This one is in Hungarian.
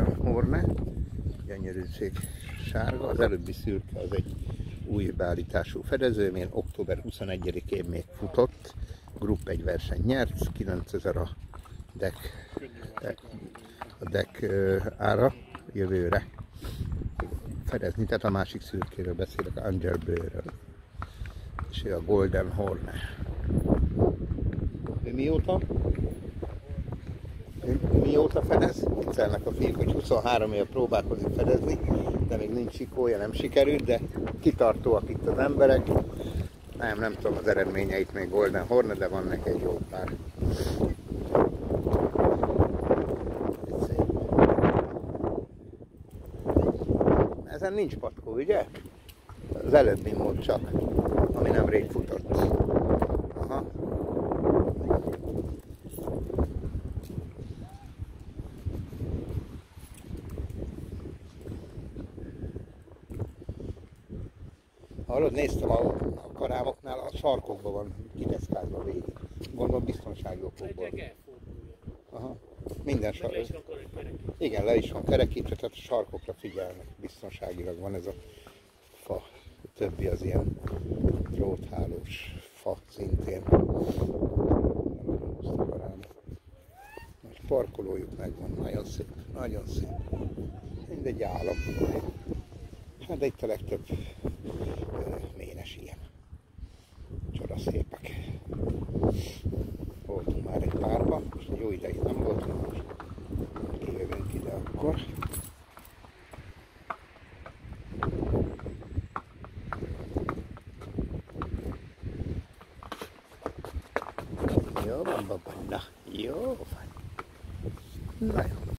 Horne, gyönyörűség sárga, az előbbi szürke az egy új beállítású fedező, én október 21-én még futott, Group 1 verseny nyert, 9000 a deck, a deck ára. Jövőre fedezni, tehát a másik szürkéről beszélek, Underbőről, és ő a Golden Horne. Ő mióta? Mióta fedez? Viccelnek a fiúk, hogy 23 éve próbálkozik fedezni, de még nincs sikója, nem sikerült, de kitartóak itt az emberek. Nem, nem tudom az eredményeit még Golden Horne, de van neki egy jó pár. Ezen nincs patkó, ugye? Az előbbi mód csak, ami nem rég futott. Aha. Hallod, néztem a, a karámoknál, a sarkokban van kideszkázva végig. Gondolom biztonsági okokból. Aha. Minden sark. Igen, le is van kerekítve, tehát a sarkokra figyelnek. Biztonságilag van ez a fa. A többi az ilyen dróthálós fa szintén. Nagy parkolójuk megvan, nagyon szép, nagyon szép. Mindegy állam. Hát de itt a legtöbb eh, méres ilyen. Csoda szépek. Voltunk már egy párba, most jó ideig nem voltunk, most kijövünk ide akkor. Jó van, baba, na, jó van. Na jó.